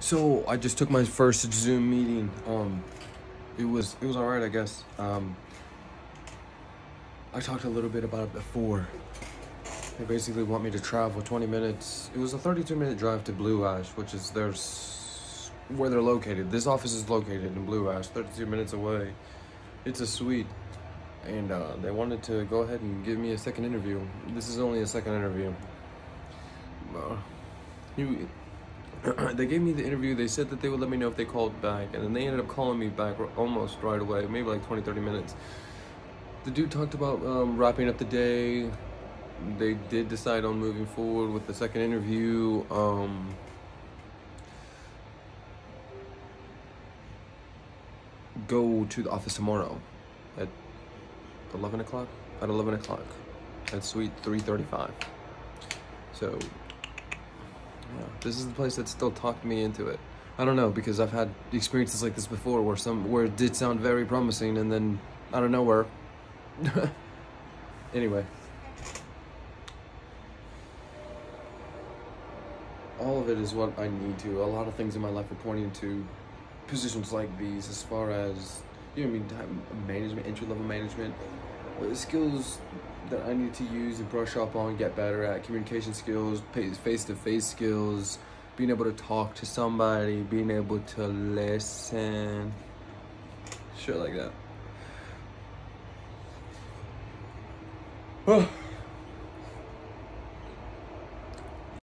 So I just took my first Zoom meeting. Um, it was it was all right, I guess. Um, I talked a little bit about it before. They basically want me to travel 20 minutes. It was a 32 minute drive to Blue Ash, which is their where they're located. This office is located in Blue Ash, 32 minutes away. It's a suite, and uh, they wanted to go ahead and give me a second interview. This is only a second interview. Uh, you, they gave me the interview. They said that they would let me know if they called back, and then they ended up calling me back almost right away, maybe like 20, 30 minutes. The dude talked about um, wrapping up the day. They did decide on moving forward with the second interview. Um, go to the office tomorrow at 11 o'clock. At 11 o'clock, at Suite 335. So yeah, this is the place that still talked me into it. I don't know because I've had experiences like this before where some where it did sound very promising and then out of nowhere. anyway. All of it is what I need to. A lot of things in my life are pointing to positions like these as far as you know I mean management, entry level management, uh, skills that I need to use and brush up on, get better at communication skills, face to face skills, being able to talk to somebody, being able to listen, shit like that.